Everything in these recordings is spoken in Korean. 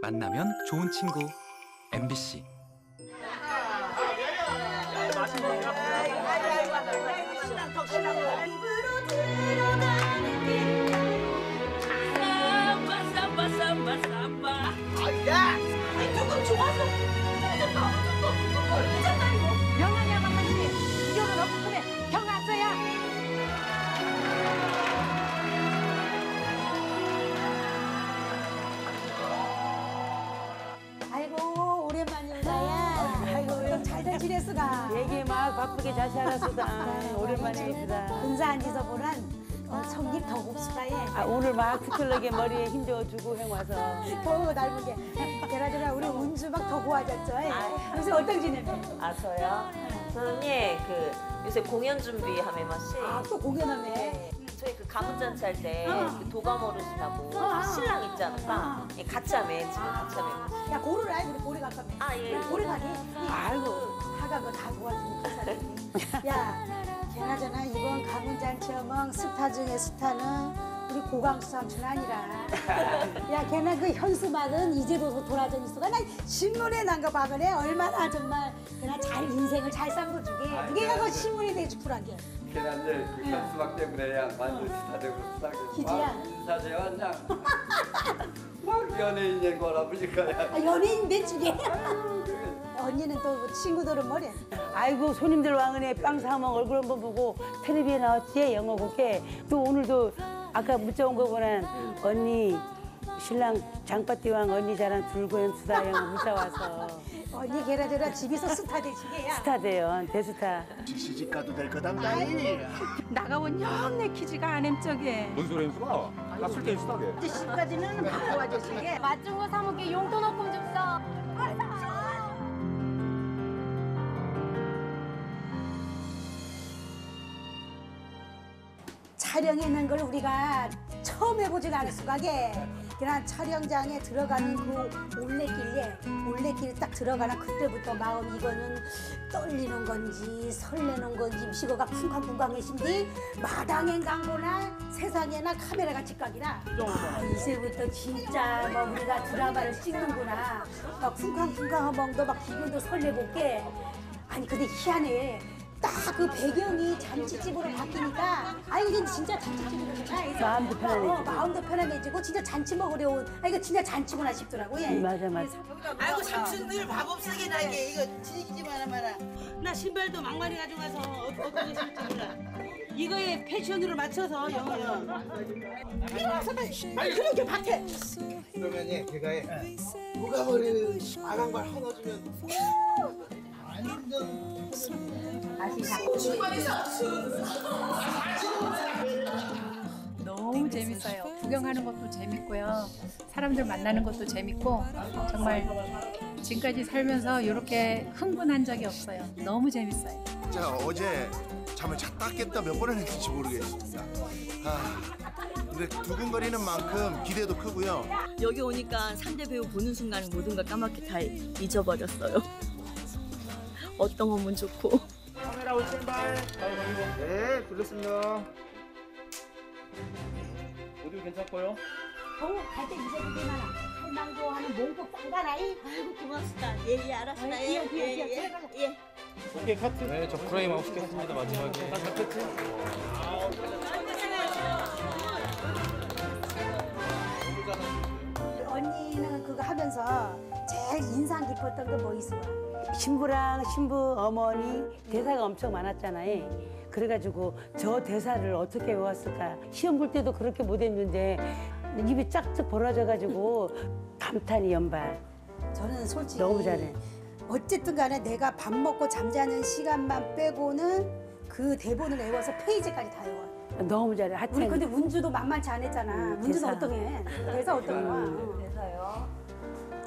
만나면 좋은 친구 MBC 아야! 조금 좋아서 이제 바보 좀더 모르잖아요. 명함이야 지냈어가. 얘기 막 바쁘게 자시 알았수다. 오랜만에 있다. 군사 앉아서 보란 어, 성립 더 곱수다 예. 아, 오늘 막 스클러게 머리에 힘줘 주고 행 와서. 더우 닮은 게. 그나저나 우리 운주 막 더 고와졌죠. 예. 요새 어떤 지내네? 아 저요? 저는 예, 그 요새 공연 준비하면 마시 아또 공연하네. 네, 저희 그 가문잔치 할때 어. 그 도감 어르신하고 어. 신랑 있지 않을까? 예, 같이 하면 지금 같이 하면 야 고를 아이 우리 고래 갈까? 아, 예. 고래 가게. 아이고. 하가 그다 도와주는 기사들이. 야, 그나저나 이번 가문잔치 어멍 스타 중에 스타는 우리 고강수 삼촌 아니라. 야, 걔나 그 현수막은 이제도 돌아다니 수가 나 신문에 난 거 봐그래 얼마나 정말 그나 잘 인생을 잘 삼고 주게. 누가 그 신문에 대해 주풀하게. 걔네들 그 현수막 때문에 야 완전 스타 되고 스타 기지야. 인사 제왔냐 막 연예인 된 거라 보니까 야 아, 연예인 내 쪽에. 언니는 또뭐 친구들은 뭐래? 아이고 손님들 왕은에 빵 사먹 얼굴 한번 보고 텔레비에 나왔지 영어 곡게 또 오늘도 아까 문자 온 거 보면 언니 신랑 장바띠왕 언니 자랑 둘고연 수다 영 문자 와서 언니 걔네들은 집에서 스타 되시게야. 스타 돼요 대스타 시집 가도 될 거당다이. 나가온 영내 키즈가 안엠 쪽에 뭔 소리 했어? 갔을 때 있으다게. 집까지는 바꿔와 주시게. 맞중고 사먹게 용돈 없금 줍서 촬영하는 걸 우리가 처음 해보진 않을 수가게. 그냥 촬영장에 들어가는 그 올레길에 올레길 딱 들어가는 그때부터 마음 이거는 떨리는 건지 설레는 건지 미시고가 쿵쾅쿵쾅해신디 마당엔 강보나 세상에나 카메라가 직각이라. 아, 이제부터 진짜 뭐 우리가 드라마를 찍는구나. 막 쿵쾅쿵쾅 하면도 막 기분도 설레고 게. 아니 근데 희한해 딱 그 배경이 잔치집으로 바뀌니까 아 이게 진짜 잔치집으로 좋다. 마음도 편안해지고. 어, 마음도 편안해지고 진짜 잔치 먹으려 온아 이거 진짜 잔치구나 싶더라고 예. 맞아 맞아 아이고 삼촌 늘 밥 없으게 나게 이거 지지지 마라 마라. 나 신발도 막말이 가져가서 어- 어떤 게 신을지 몰라 이거에 패션으로 맞춰서 영어요 아니 그렇게 밭에. 그러면이 걔가 해. 누가 머리를 아랑발 하나 주면 완전 너무 재밌어요. 구경하는 것도 재밌고요. 사람들 만나는 것도 재밌고 정말 지금까지 살면서 이렇게 흥분한 적이 없어요. 너무 재밌어요. 자 어제 잠을 잤다 깼다 몇 번을 했을지 모르겠습니다. 아 근데 두근거리는 만큼 기대도 크고요. 여기 오니까 상대 배우 보는 순간 모든 걸 까맣게 다 잊어버렸어요. 어떤 거면 좋고 카메라 올 샌발. 네, 돌렸습니다. 오디오 괜찮고요. 어, 갈때 이제부터 나 할망도 하는 몽고 쌍가라이. 아이고 고맙습니다. 예예 알았습니다. 아이, 뛰어, 뛰어, 뛰어, 뛰어가자. 예. 오케이 컷. 네, 저 프레임 아웃 시켰습니다 마지막에. 언니는 그거 하면서 제일 인상 깊었던 거뭐 있어? 신부랑 신부 어머니 대사가 엄청 많았잖아요. 그래가지고 저 대사를 어떻게 외웠을까? 시험 볼 때도 그렇게 못했는데 입이 짝짝 벌어져가지고 감탄이 연발. 저는 솔직히 너무 잘해. 어쨌든 간에 내가 밥 먹고 잠자는 시간만 빼고는 그 대본을 외워서 페이지까지 다 외워. 너무 잘해. 우리 하여튼 근데 운주도 만만치 않았잖아. 음, 운주는 대사. 어떤 해? 대사 어떤 거야? 음. 그래서요.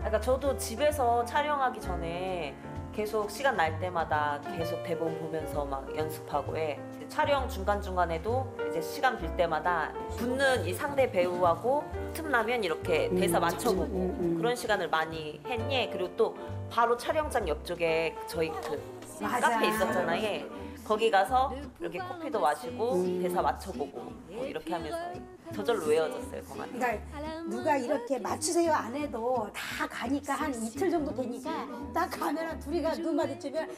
그러니까 저도 집에서 촬영하기 전에 계속 시간 날 때마다 계속 대본 보면서 막 연습하고 해. 촬영 중간 중간에도 이제 시간 빌 때마다 붙는 이 상대 배우하고 틈나면 이렇게 대사 음, 맞춰보고 음, 음. 그런 시간을 많이 했니? 그리고 또 바로 촬영장 옆쪽에 저희 그 맞아. 카페 있었잖아요. 거기 가서 이렇게 커피도 마시고 대사 맞춰보고 뭐 이렇게 하면서 저절로 외워졌어요 동안이. 그러니까 누가 이렇게 맞추세요 안 해도 다 가니까 한 이틀 정도 되니까 딱 가면은 둘이가 눈 마주치면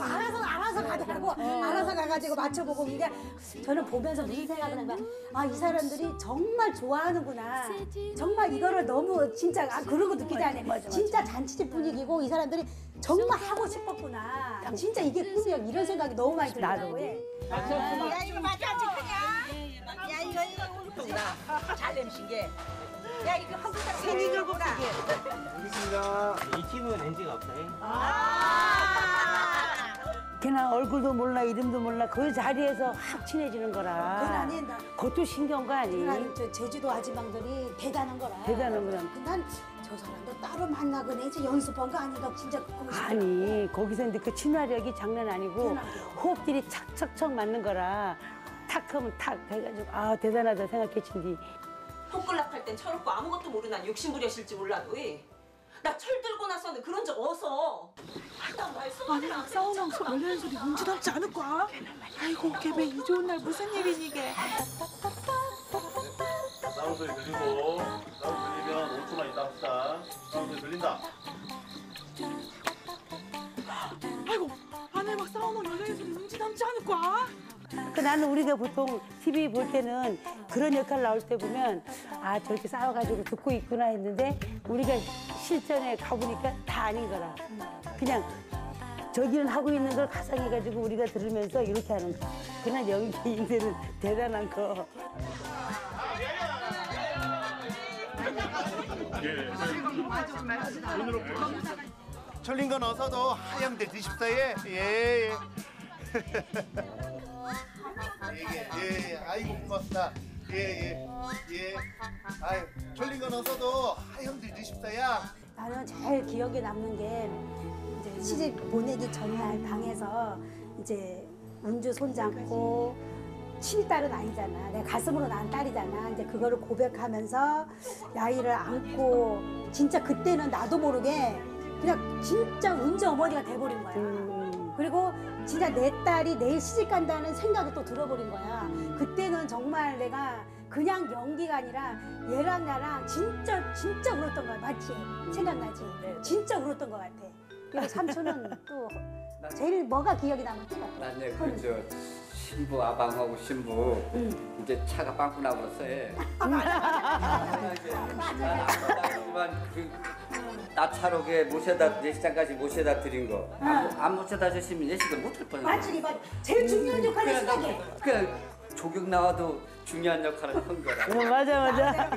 알아서 알아서 가더라고 알아서 가가지고 맞춰보고 이게 저는 보면서 무슨 생각을 한 거야. 아이 사람들이 정말 좋아하는구나. 정말 이거를 너무 진짜 아, 거 느끼지 않아요 진짜 잔치집 분위기고 이 사람들이 정말 하고 싶었구나. 진짜 이게 꿈이야. 이런 생각이 너무 많이 들더라고요. 야 이거 맞아. 크냐? 야 이거 이거 우리 잘 냄신 게. 야 이거 한국 사람 생이글 보라. 알겠습니다. 이 팀은 NG가 없어요. 그냥 얼굴도 몰라 이름도 몰라 그 자리에서 확 친해지는 거라. 그건 아니 나 그것도 신기한 거 아니? 그건 저 제주도 아지방들이 대단한 거라 대단한 거라. 난저 사람도 따로 만나거나 이제 연습한 거 아닌가 진짜. 아니 거기서 근데 그 친화력이 장난 아니고. 호흡들이 착착착 맞는 거라 탁 하면 탁 해가지고 아 대단하다 생각했지. 폭글락 할 땐 철없고 아무것도 모르는 욕심부려실지 몰라도 나 철 들고 나서는 그런 적 없어. 일단 말씀 아니 싸우는 소리 놀라는 소리 문제 남지 않을 거야? 아이고 걔배 이 좋은 날 무슨 일이니 이게 싸움 소리 들리고 싸움 들리면 5초만 있다 합시다. 싸움 소리 들린다. 아이고 아내 막 싸우는 놀라는 소리 문제 남지 않을 거야? 그 나는 우리가 보통 TV 볼 때는 그런 역할 나올 때 보면 아 저렇게 싸워가지고 듣고 있구나 했는데 우리가 실전에 가보니까 다 아닌 거라. 그냥 저기는 하고 있는 걸 가상해가지고 우리가 들으면서 이렇게 하는 거. 그날 연기인들은 대단한 거. 철린 건 어서도 하양대 드십사에 예. 예. 예, 예, 예, 아이고 고맙다. 예, 예, 예. 아유, 철린 건 어서도 하양대 드십사야. 나는 제일 기억에 남는 게 이제 시집 보내기 전날 방에서 이제 운주 손잡고 친딸은 아니잖아. 내 가슴으로 낳은 딸이잖아. 이제 그거를 고백하면서 야이를 안고 진짜 그때는 나도 모르게 그냥 진짜 운주 어머니가 돼버린 거야. 그리고 진짜 내 딸이 내일 시집 간다는 생각이 또 들어버린 거야. 그때는 정말 내가 그냥 연기가 아니라 얘랑 나랑 진짜 진짜 울었던 거야. 맞지? 생각나지? 진짜 울었던 것 같아. 그리고 삼촌은 또 제일 뭐가 기억이 남았지? 나네 그저 신부 아방하고 신부 이제 차가 빵꾸 나버렸어요. 나만 그나 차로게 모셔다 예식장까지 모셔다 드린 거. 안, 모셔다 주시면 예식을 못할 뻔했어. 맞지? 맞 제일 중요한 역할을 나- 생각해. 그냥 조격 나와도 중요한 역할을 한 거라. 어, 맞아 맞아.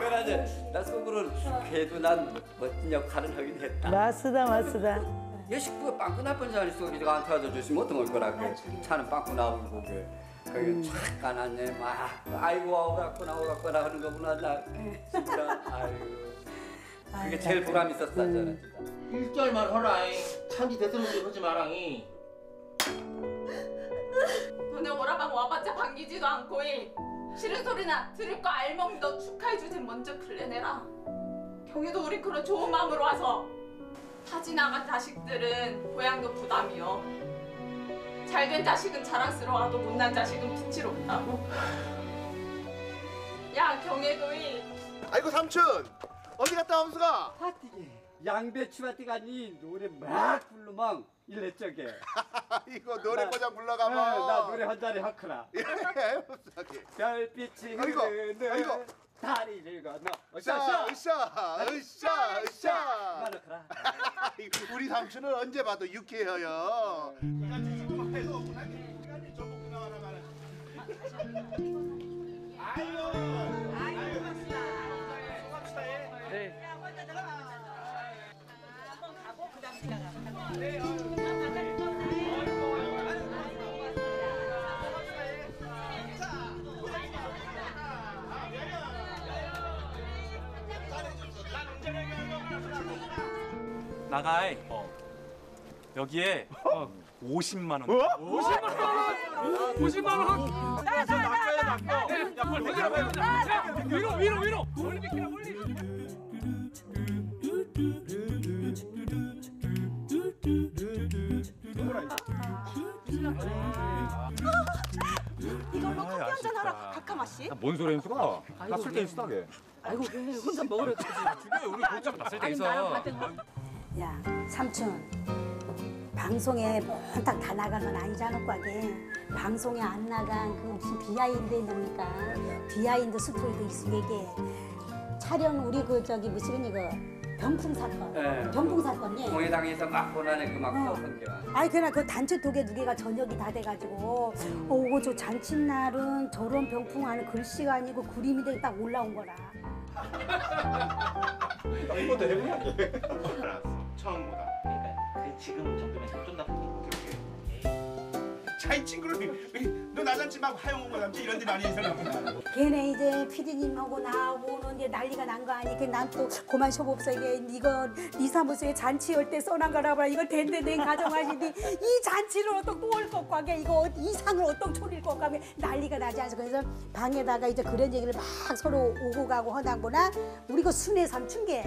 그래서 나 속으로는 그래도 난 멋진 역할을 하긴 했다. 맞쓰다 맞쓰다. 예식부에 빵꾸 나쁜 자리 속에 안 타줘 주시면 어떤 걸 거라고 차는 빵꾸 나오고 거기 거기 착 가놨네. 막 아이고 와갖구나 와갖구나 하는 거구나 나. 진짜 아유. 그게 제일 보람 있었다 저는. 일절만 허라잉. 대드는 소리 하지 마랑이. 너네 오라방 와봤자 반기지도 않고 이. 싫은 소리나 들을 거 알먹니 너 축하해주지 먼저 클레내라. 경희도 우리 그런 좋은 마음으로 와서 타지 나간 자식들은 고향도 부담이요. 잘된 자식은 자랑스러워도 못난 자식은 빛이롭다고. 야 경혜도 이. 아이고 삼촌. 어디 갔다 엄수가? 파티게. 양배추 파티 가니 노래 막 부르면 일레 쪽에. 이거 노래 나- 고장 불러가면. 어, 나 노래 한 자리 하크라. 예. 별빛이 아이고, 흐르는 아이고. 다리를 건너. 으쌰 으쌰 으쌰. 으쌰 말라크라. 우리 삼촌은 언제 봐도 유쾌해요 나가이. 어. 여기에 어. 50만 원. 어? 50만 원! 50만 원! 나, 나, 나, 나! 나. 야, 빨리 백이라 봐. 야, 위로, 위로, 위로! 멀리 백이라, 멀리! 뭔 소리 연수가? 나술때 인수다게. 아이고, 왜 혼자 먹으러 가지? 아, 중요해, 우리 골짝 났을 때 있어. 야 삼촌 방송에 몽딱 다 나간 건 아니잖아 꽉에 방송에 안 나간 그 무슨 behind 뭡니까 behind story도 있어 이게 촬영 우리 그 저기 무슨 이거 병풍 사건 네. 병풍 사건이 공회당에서 막 고난의 그막 어. 아니 그냥 그 단체 독에 두 개가 저녁이 다 돼가지고 음. 어 이거 저 잔칫날은 저런 병풍 안에 글씨가 아니고 그림이 딱 올라온 거라 이것도 해봐야지. 처음보다. 그러니까 그 지금 정도면 좀 나쁜 자이 친구를 너 나잔치 막 하영한 거 남지 이런 데 많이 있어요. 걔네 이제 피디님하고 나하고는 이제 난리가 난 거 아니까 난또 그만 쇼업소 이게 이거 이 사무소에 잔치 할때 써난 거라 봐라. 이거 댄댄댄 가정하시니. 이 잔치를 어떤 또올 것같게 이거 이상을 어떤 초릴 것 같게 난리가 나지 않아서 그래서 방에다가 이제 그런 얘기를 막 서로 오고 가고 하다 보나. 우리 그 순회 삼춘계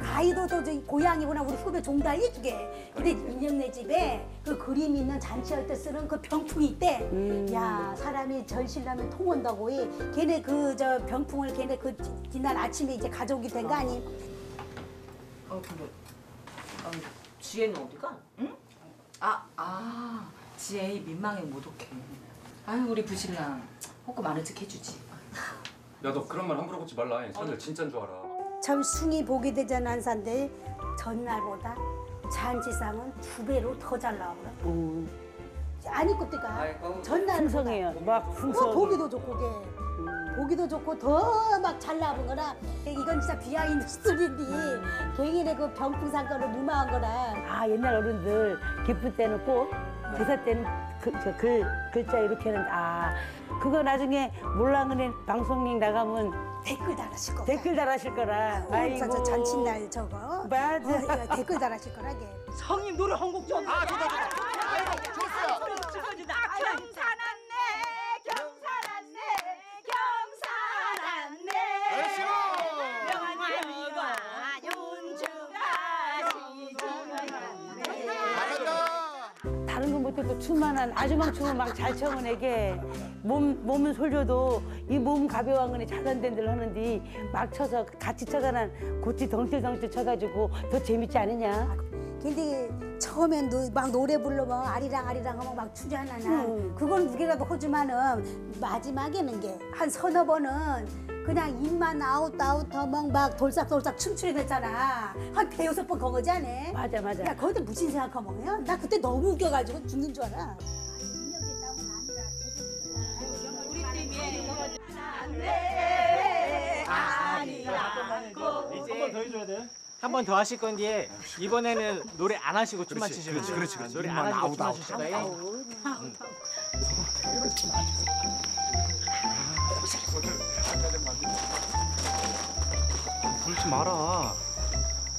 아이도 또 저기 고향이구나 우리 후배 종달이 주게 근데 인형네 집에 그 그림 있는 잔치할 때 쓰는 그 병풍이 있대 야 사람이 절실하면 통 온다고 이 걔네 그 저 병풍을 걔네 그 지- 지난 아침에 이제 가져오게 된 거 아니 어 근데 아, 지혜는 어디가? 응? 아, 아, 지혜이 민망해 못 오게. 아유, 우리 부신랑 호구 많은 척 해주지. 야 너 그런 말 함부로 걷지 말라. 사람들 진짜인 줄 알아. 참 숭이 보게 되잖아 한산데 전날보다 잔치상은 두 배로 더 잘 나오더라 아니 그때가 전날 풍성해요. 막 풍성. 어, 보기도 좋고 게 보기도 좋고 더 막 잘 나온 거라. 이건 진짜 behind story인데 개인의 그 병풍 사건을 무마한 거라. 아 옛날 어른들 기쁠 때는 꽃, 대사 때는 그, 저 글, 글자 이렇게 하는데 아 그거 나중에 몰랑은행 방송국 나가면 댓글 달아실 거 댓글 달아실 거라. 어, 저, 저 잔칫날 저거 맞아. 어, 이거 댓글 달아실 거라 게 성인 노래 한곡 좀. 아 좋다 경사났네 경사났네 경사났네 명환이가 윤주가 못해도 춤만한 아주망 춤을 막 잘 춰은 애게 몸 몸은 솔져도 이 몸 가벼운 거니 자단된 데를 하는데 막 쳐서 같이 쳐가는 고치 덩실덩실 쳐가지고 더 재밌지 않느냐? 근데 처음엔 노, 막 노래 부르면 아리랑 아리랑 하면 막 추잖아 나 음. 그건 누구라도 하지만은 마지막에는 게 한 서너 번은 그냥 입만 아웃 아웃 하면 막 돌싹돌싹 춤추게 됐잖아 한 대여섯 번 거거지 않아 맞아 맞아. 야 거기다 무슨 생각하면 나 그때 너무 웃겨가지고 죽는 줄 알아 우리 팀이 이제 한번더 해줘야 돼. 한 번 더 하실 건데 이번에는 노래 안 하시고 춤만 추시면 그렇지. 그렇지, 그렇지. 노래 안 하시고 아웃, 춤만 거예요. 울지 마라.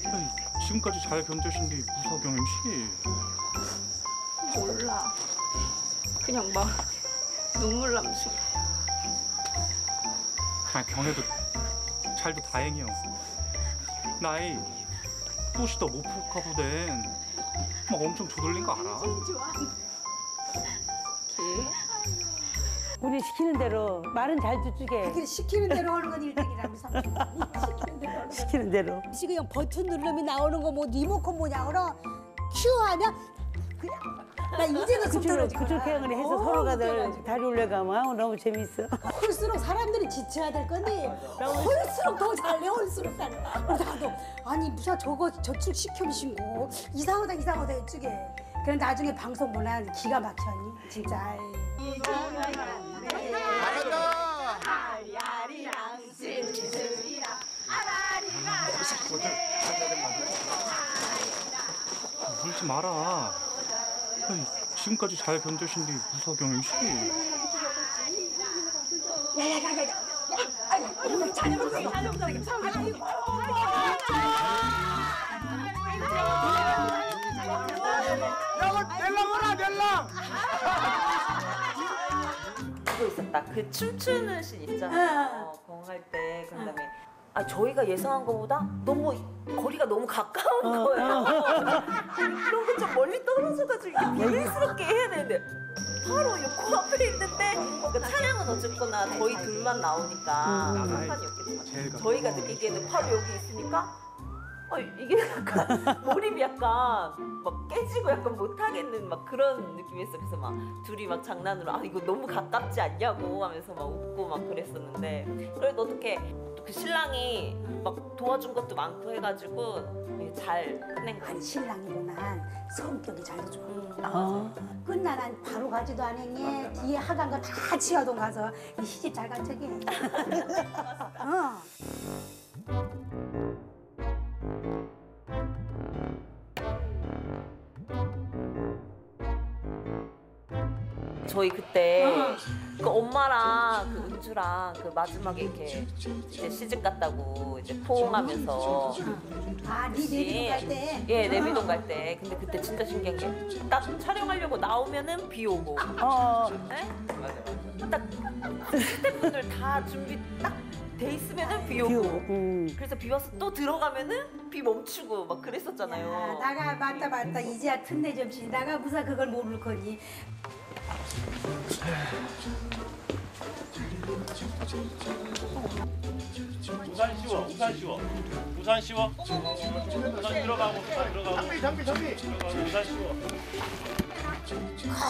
아이, 지금까지 잘 견뎌신 게 무석영 MC. 몰라. 그냥 막 눈물 남지. 그냥 경혜도 잘도 다행이요. 나이 또시더 못 풀까보댄 막 엄청 조돌린 거 알아? 우리 시키는 대로 말은 잘 듣주게. 그래 시키는 대로 하는 건 일등이라고 삼촌 시키는 대로 하는 거 시키는 대로. 지금 버튼 누르면 나오는 거 뭐 리모컨 뭐냐 그러 큐 하면 그냥 나 이제는 떨어지구나 그쪽 해양을 해서 어, 서로가들 웃겨가지고. 다리 올려가면 너무 재밌어. 할수록 사람들이 지쳐야 될 건데 할수록 더 잘내 할수록 잘해. 나도 아니 무슨 저거 저축 시켜주신고 이상하다 이상하다 이쪽에. 그래 나중에 방송 보나 기가 막혀니? 진짜. 울지 마라. 지금까지 잘 견뎌신 게 잘해보세요 잘해보세요 넬랑어라 넬랑. 그거 있었다. 그 춤추는 씬 있잖아요. 공할 때 아 저희가 예상한 것보다 너무 거리가 너무 가까운 거예요. 그런 게좀 멀리 떨어져가지고 이렇게 비밀스럽게 해야 되는데 바로 요 코앞에 있는데 그 차량은 어쨌거나 저희 둘만 나오니까 음. 상관이 없겠지만 저희가 느끼기에는 바로 여기 있으니까 어, 이게 약간 몰입이 약간 막 깨지고 약간 못하겠는 막 그런 느낌이었어. 그래서 막 둘이 막 장난으로 아 이거 너무 가깝지 않냐고 하면서 막 웃고 막 그랬었는데 그래도 어떻게 또그 신랑이 막 도와준 것도 많고 해가지고 잘 끝낸 거 아니 신랑이보단 성격이 잘 좋아. 아. 끝나 난 바로 가지도 않았니? 뒤에 하간 거 다 치워동 가서 이 시집 잘 간 척이. 어. 저희 그때 그 엄마랑 그 은주랑 그 마지막에 이렇게 이제 시집 갔다고 이제 포옹하면서 아, 네 내비도 갈 때. 예 내비동 갈 때 근데 그때 진짜 신기한 게 딱 촬영하려고 나오면은 비 오고 어. 예? 딱 스태프분들 다 준비 딱 돼 있으면은 비 오고. 음. 그래서 비 와서 또 들어가면은 비 멈추고 막 그랬었잖아요. 아, 나가 맞다 맞다. 이제야 틈내 점심. 나가 무사 그걸 모를 거니. 우산 씌워 우산 씌워 우산 씌워 우산 들어가고 우산 들어가고 장비 장비 장비 우산 씌워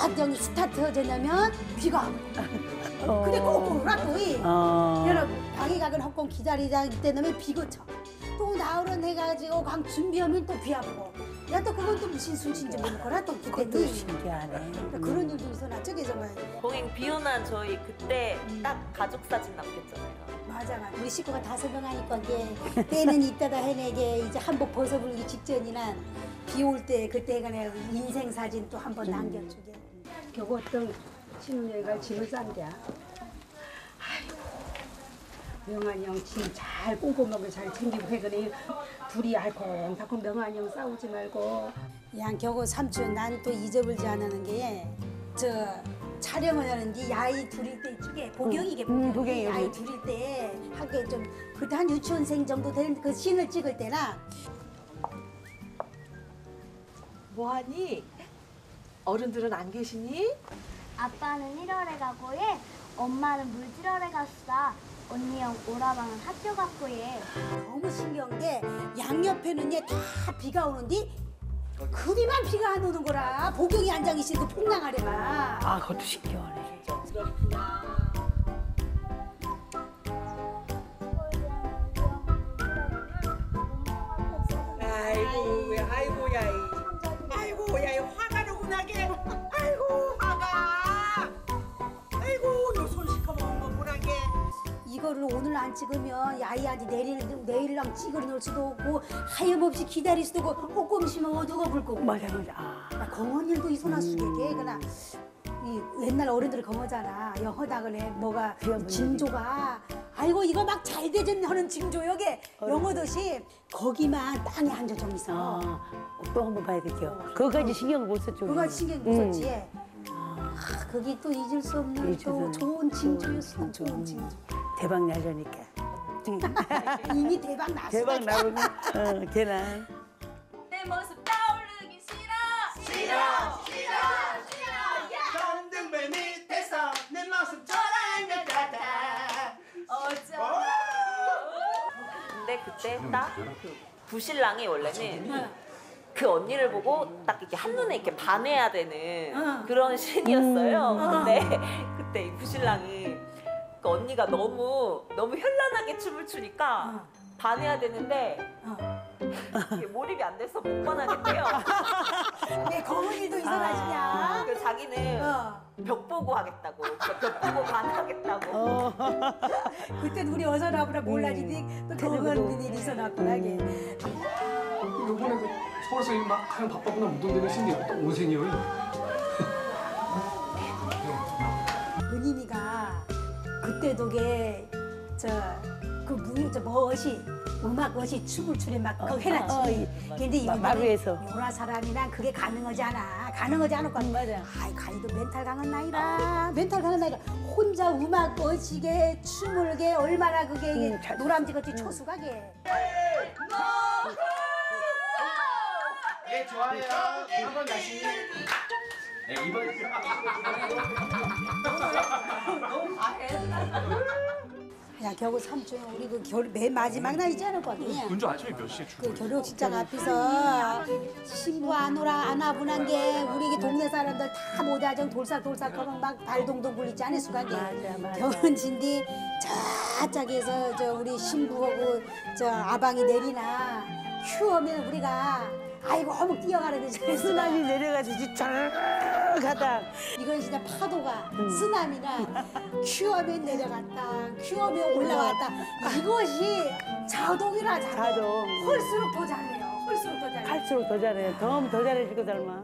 걱정이 스타트 하자냐면 비가 안 와. 근데 꼭 오라고 이. 어. 여러분 방에 가건 헛공 기다리다 때는 비가 쳐. 또 나오런 해가지고 강 준비하면 또비 와보고. 야 또 그건 또 무슨 순신지 모르거라 또 기대니. 신기하네. 그런 일도 있어 나 저게 정말 공행 비오난 저희 그때 딱 가족 사진 남겼잖아요 맞아 맞아. 우리 식구가 다섯 명 하니까 이게 때는 이따다 해내게 이제 한복 벗어불기 직전이나 비 올 때 그때가 내 인생 사진 또 한 번 남겨주게. 겨우 어떤 갈 짐을 싼겨. 아이고 명환이 형짐잘 꼼꼼하게 잘 챙기고 해그네 둘이 알콩달콩 명환이 형 싸우지 말고. 양 겨우 삼촌 난 또 잊어버리지 않는 게 저 촬영을 하는데 야이 둘일 때 쪽에 보경이게 음, 보경이 보경이, 야이 여기. 둘일 때 하게 좀 그때 한 유치원생 정도 된그 씬을 찍을 때나 뭐하니? 어른들은 안 계시니? 아빠는 1월에 가고 해. 엄마는 물질월에 갔어. 언니 형 오라방은 학교 갔고 해. 너무 신기한 게 양옆에는 얘다 비가 오는데 그리만 비가 안 오는 거라 보경이 앉아 계신 그 아래가 아, 그것도 신기하네. 아이고, 아이고, 야이. 아이고, 야이, 화가 이거를 오늘 안 찍으면 야이한테 내일 내일랑 찍어 놓을 수도 없고 하염없이 기다릴 수도 없고 호꼼심은 어두가 불 거고 맞아, 맞아. 아. 나 검은 일도 이소나 수게게 그나 이 옛날 어른들이 검어잖아 영허다 그래 뭐가 징조가 아이고 이거 막 잘 되전 하는 징조 여게 영어듯이 거기만 땅에 앉아 좀 있어 아, 또 한번 봐야 될게요. 그거까지 신경 못 썼죠. 그거 우리는. 신경 음. 못 썼지 아, 그게 또 잊을 수 없는 없는 좋은 징조였어 좋은 징조. 대박 나려니까. 이미 대박 났어 대박 나오면 어, 걔는 내 모습 떠오르기 싫어. 싫어 싫어 싫어. 전등불 밑에서 내 모습 것 같아. 어쩌 근데 그때 딱그 부신랑이 원래는 그 언니를 보고 딱 이렇게 한눈에 이렇게 반해야 되는 그런 신이었어요. 음. 근데 그때 이 부신랑이 그 언니가 너무 너무 현란하게 춤을 추니까 반해야 되는데 몰입이 안 돼서 못 반하겠대요. 내 검은 일도 있어가지냐 그 자기는 벽 보고 하겠다고. 벽 보고 반하겠다고. 그때 우리 어서 나보라 몰라지니 또 검은 일이 있어놨구나 요번에 그 서울에서 막 가장 바빴구나 무덤되는 신데 또 온센이요. 은임이가 그때 도게 저그 무용 저 멋이 음악 것이 춤을 추래 막 어, 해놨지. 어, 이- 근데 마- 마루에서. 요라 사람이랑 그게 가능하지 않아. 가능하지 않을 거야. 맞아. 아이 가이도 멘탈 강한 나이라. 멘탈 강한 나이라. 혼자 음악 멋지게 춤을 게 얼마나 그게 음, 잘 노람지 같이 초수가게. 예 좋아요. 한 번 다시. 너무 과해. 야 겨우 삼촌 우리 그 결, 맨 마지막 날이지 않았거든요. 은주 아침에 몇 시에 출근? 그 결혼식장 앞에서 신부 안 오라 안 와분한 게 우리 그 동네 사람들 다 모자정 돌싹돌싹 하면 막 발동동 굴리지 않을 수가 게? 결혼 진디 저짝에서 저 우리 신부하고 저 아방이 내리나 휴 하면 우리가 아이고 어묵 뛰어가는데 저 쓰나미 내려가지고 쫙가다. 이건 진짜 파도가 쓰나미나 큐어면 내려갔다 큐어면 올라왔다. 이것이 자동이라 자동, 자동. 홀수록 더 잘해요. 홀수록 더 잘해요 갈수록 더 잘해. 더, 더 잘해줄 거 닮아.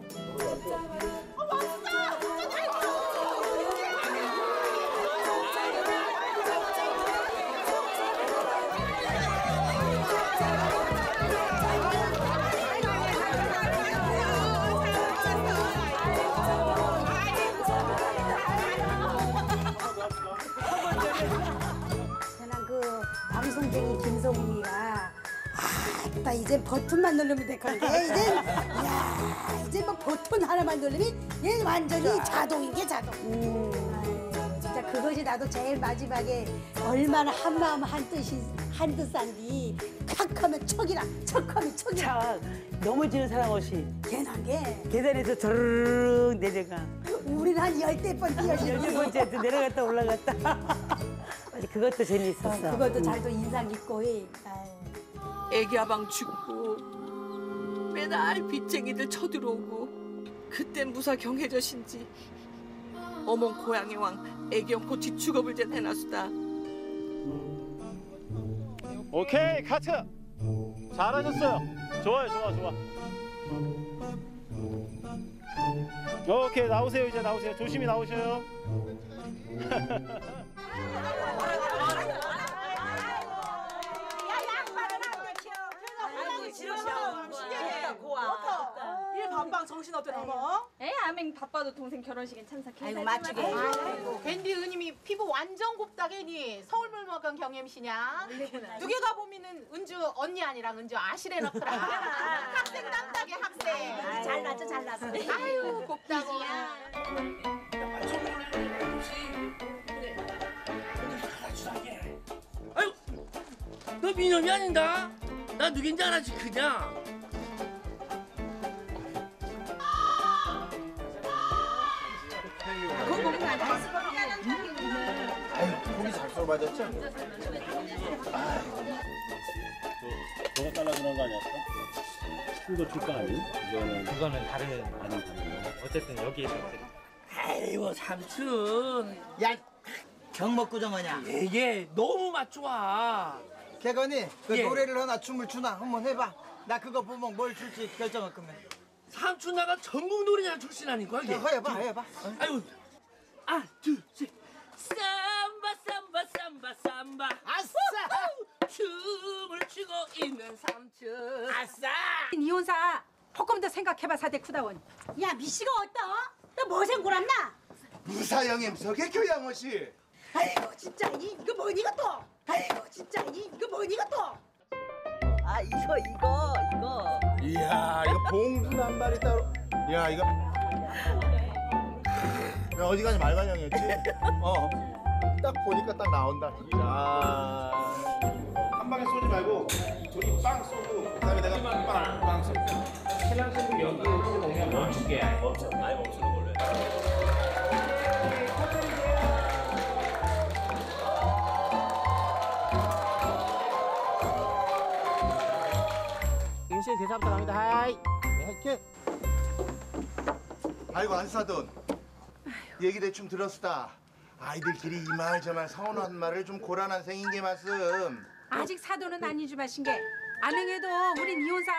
나 이제 버튼만 누르면 될 건데 이제 야 이제 뭐 버튼 하나만 누르면 얘 완전히 자동인 게 자동 아유, 진짜 그것이 나도 제일 마지막에 얼마나 한 마음 한 뜻이 한 뜻한디 탁 하면 척이라 척하면 척이라 넘어지는 사람 없이. 괜한 게 계단에서 저르륵 내려가. 우리는 한 열대 번 뛰어지고 열두 번째 또 내려갔다 올라갔다. 그것도 재밌었어. 그것도 잘도 인상 깊고 예. 아유. 애기 아방 죽고 맨날 빚쟁이들 쳐들어오고 그땐 무사 경해져신지 어먼 고향의 왕 애기영포 뒷축업을 젠 해놨수다. 오케이 카트! 잘하셨어요. 좋아요 좋아 좋아. 오케이 나오세요 이제 나오세요. 조심히 나오셔요 아이고 지루셔. 고아. 일 반방 정신 어떠나 뭐? 에 아맹 바빠도 동생 결혼식엔 참석해. 아이고 맞추게. 밴디 은임이 피부 완전 곱다게니 서울물 먹은 경엠씨냐? 두개 가 보면은 은주 언니 아니랑 은주 아시레 넣더라. 학생 남다게 학생. 잘났죠 잘났어 아유 곱다고. 아유, 너 민영이 아닌가? 나 누군지 알았지 그냥. 아유 고기 잘 썰어맞았죠? 너가 잘라주는 거 아니었어? 술도 줄거 아니? 이거는 그거는 다른 아닌 어쨌든 여기에서 아이고 삼촌. 야 경먹구정 하냐? 이게 너무 맛 좋아. 개건이 그 예. 노래를 하나 춤을 추나 한번 해봐. 나 그거 보면 뭘 출지 결정할 거면. 삼촌 나가 전국 노래자랑 출신 아닌가 이게? 야, 해봐, 해봐. 아유, 하나 둘 셋. 삼바 삼바 삼바 삼바. 아싸! 춤을 추고 있는 삼촌. 아싸! 이혼사 조금 더 생각해봐 사대 쿠다원. 야 미씨가 어떠? 너뭐 생고람나? 무사영엠석의 교양어시 아이고 진짜 이 이거 뭐니 이것도? 아이고 진짜 이 이거 뭐니 이것도? 아 이거 이거 이거. 이야 이거 봉수 낱말이 따로 야 이거 야 어디 가니 말관형이었지? 어 딱 보니까 딱 나온다 이야 한 방에 쏘지 말고 둘이 빵 쏘고 그다음에 내가 빵빵 쏘고 신랑 신부 여기 오면 멈추게 멈춰 아예 멈추는 걸로 대사부터 갑니다. 하이. 네, 할게. 아이고 안사돈 얘기 대충 들었다 아이들끼리 이 말 저 말 서운한 말을 좀 고란한 생인 게 말씀 아직 사도는 아니지 마신 게 아맹에도 우린 이혼사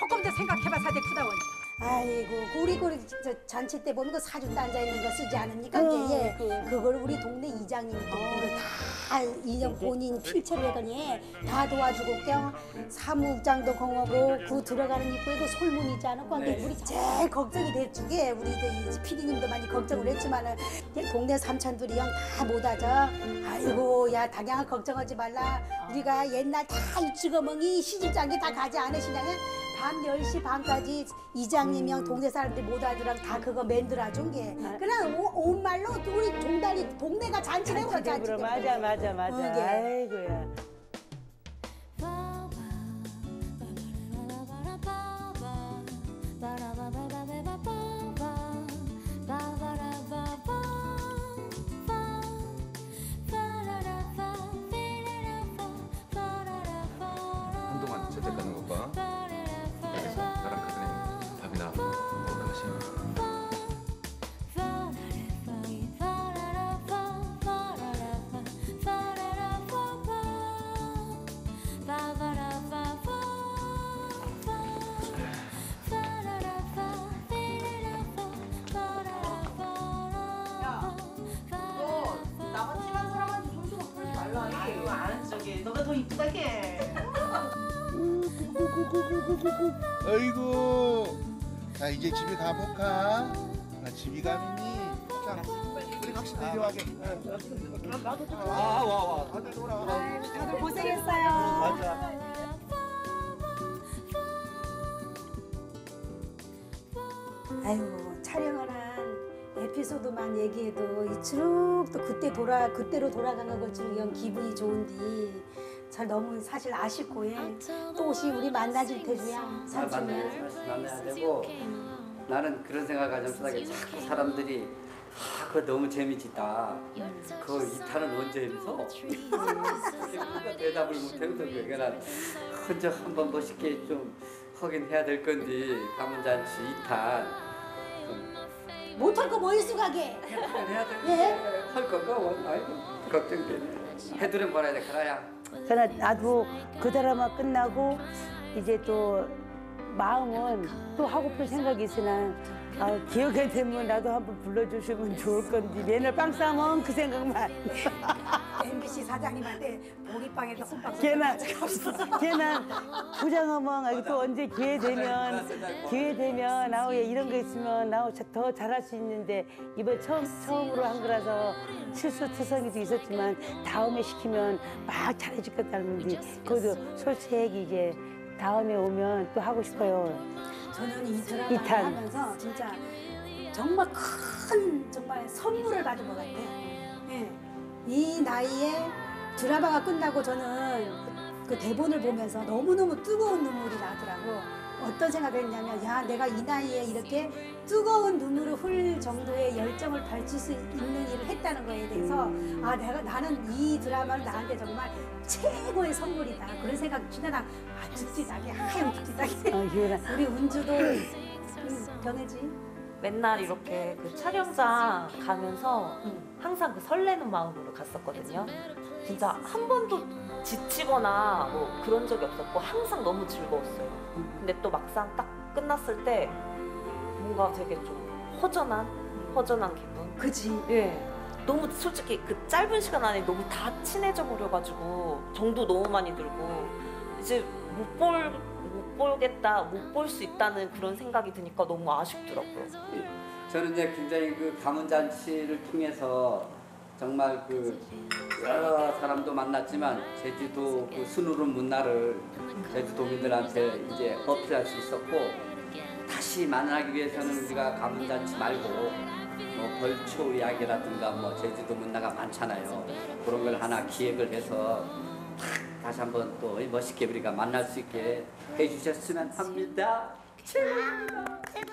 조금 더 생각해봐 사대 쿠다원. 아이고 우리 그저 잔치 때 보면 그 사주 앉아 있는 거 쓰지 않습니까? 어, 예, 그걸 우리 동네 이장님이 또 그걸 다 인형 본인 필체로 해가니 다 도와주고 껴 사무국장도 공하고 그 들어가는 입구에 그 솔문이지 않아? 거기 네. 우리 제일 걱정이 될 적에 우리 저 피디님도 많이 걱정을 했지만은 이제 동네 삼촌들이 영다못 하죠. 아이고 야 당연히 걱정하지 말라. 우리가 옛날 다 일찍어멍이 시집장기 다 가지 않으시냐면 밤 10시 반까지 이장님이랑 동네 사람들 모두들랑 다 그거 만들어준 게 그냥 오- 온 말로 우리 동달이 동네가 잔치내고 잔치 잔치대부러 맞아 맞아 맞아. 어, 예. 아이고야. 아이고. 자 이제 집에 가볼까? 나 집이 가면이. 자 우리 같이 내려가게. 아와 와. 다들 돌아와. 다들 고생했어요. 맞아. 아이고 촬영을 한 에피소드만 얘기해도 이치룩 또 그때 돌아 그때로 돌아가는 것처럼 기분이 좋은데 잘 너무 사실 아쉽고 예. 또 혹시 우리 만나질 테주야 아. 만나야, 만나야 되고 나는 그런 생각을 좀 하게 자꾸 사람들이 아 그거 너무 재미지다. 그 이탄은 언제 해서? 대답을 못해서 그게 난 혼자 한 번 멋있게 좀 하긴 해야 될 건데 가문잔치 이탄 못할 거 뭐 있어 가게. 해야 될 예? 할 거가 원 아이고 걱정되네 해두면 뭐라 해야 돼? 그라야 그러나 나도 그 드라마 끝나고 이제 또 마음은 또 하고픈 생각이 있으나 아, 기억에 되면 나도 한번 불러주시면 좋을 건데 맨날 빵 싸면 그 생각만. MBC 사장님한테 보리빵에서 혼밥 걔는 걔는 부장어멍 또 언제 기회 되면 기회 되면 아우 얘 이런 거 있으면 나우 더 잘할 수 있는데 이번 처음 처음으로 한 거라서 실수 투성이도 있었지만 다음에 시키면 막 잘해줄 것 같다는데 그것도 솔직히 이제 다음에 오면 또 하고 싶어요. 저는 이 드라마를 이탄. 하면서 진짜 정말 큰 정말 선물을 받은 것 같아요. 예. 이 나이에 드라마가 끝나고 저는 그 대본을 보면서 너무너무 뜨거운 눈물이 나더라고. 어떤 생각을 했냐면, 야, 내가 이 나이에 이렇게 뜨거운 눈물을 흘릴 정도의 열정을 밝힐 수 있는 일을 했다는 거에 대해서, 아, 내가, 나는 이 드라마는 나한테 정말 최고의 선물이다. 그런 생각이 진짜 나, 아, 죽지나게, 하얀 죽지나게. 어, 기회가. 우리 운주도 음, 병해지. 맨날 이렇게 그 촬영장 가면서 항상 그 설레는 마음으로 갔었거든요. 진짜 한 번도 지치거나 뭐 그런 적이 없었고 항상 너무 즐거웠어요. 근데 또 막상 딱 끝났을 때 뭔가 되게 좀 허전한 허전한 기분. 그지. 예. 너무 솔직히 그 짧은 시간 안에 너무 다 친해져 버려가지고 정도 너무 많이 들고 이제 못 볼못 보겠다 못 볼 수 있다는 그런 생각이 드니까 너무 아쉽더라고요. 저는 이제 굉장히 그 가문 잔치를 통해서 정말 그 여러 사람도 만났지만 제주도 그 순우른 문화를 제주도민들한테 이제 어필할 수 있었고 다시 만나기 위해서는 우리가 가문잔치 말고 뭐 벌초 이야기라든가 뭐 제주도 문화가 많잖아요. 그런 걸 하나 기획을 해서 다시 한번 또 멋있게 우리가 만날 수 있게 해주셨으면 합니다. 최고입니다. 최고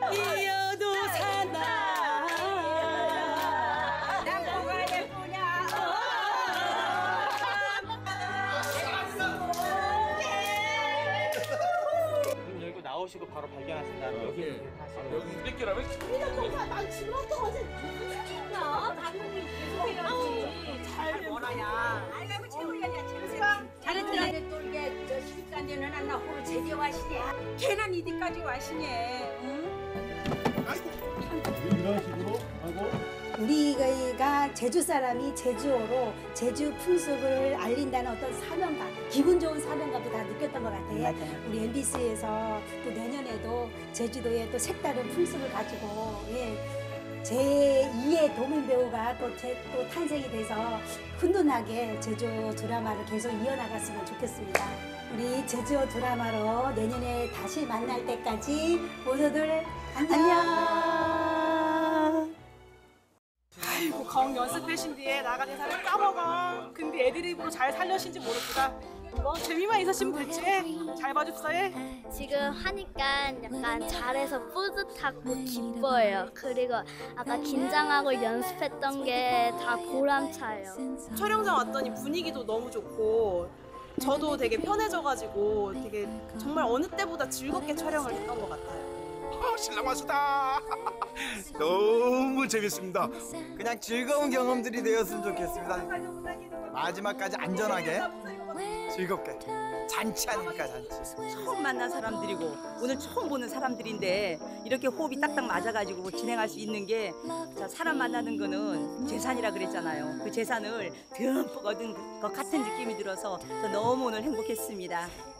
최고. 하신 다음에 여기 이렇게 하시고. 여기 뺏기라면 난 지금부터 어제 죽겠냐 당연히 계속해야지 잘 뭐라야. 아이고 최우리가 잘했더니 또 이게 저 시집간 데는 안나 호로 제대 와시네. 걔는 이디까지 와시네. 응? 이런 식으로 하고. 우리가 제주 사람이 제주어로 제주 풍습을 알린다는 어떤 사명감, 기분 좋은 사명감도 다 느꼈던 것 같아요. 우리 MBC에서 또 제주도에 또 색다른 풍습을 가지고 예, 제 2의 도민 배우가 또, 제, 또 탄생이 돼서 훈훈하게 제주 드라마를 계속 이어나갔으면 좋겠습니다. 우리 제주 드라마로 내년에 다시 만날 때까지 모두들 안녕. 경 연습하신 뒤에 나가 대사를 까먹어. 근데 애드립으로 잘 살려신지 모르겠다. 뭐 재미만 있었으면 됐지. 잘 봐줍소에. 지금 하니까 약간 잘해서 뿌듯하고 기뻐요. 그리고 아까 긴장하고 연습했던 게 다 보람차요. 촬영장 왔더니 분위기도 너무 좋고 저도 되게 편해져가지고 되게 정말 어느 때보다 즐겁게 촬영을 했던 것 같아요. 아, 신랑 왔수다. 너무 재밌습니다. 그냥 즐거운 경험들이 되었으면 좋겠습니다. 마지막까지 안전하게 즐겁게 잔치 아닙니까 잔치. 처음 만난 사람들이고 오늘 처음 보는 사람들인데 이렇게 호흡이 딱딱 맞아가지고 진행할 수 있는 게 자, 사람 만나는 거는 재산이라 그랬잖아요. 그 재산을 듬뿍 얻은 것 같은 느낌이 들어서 저 너무 오늘 행복했습니다.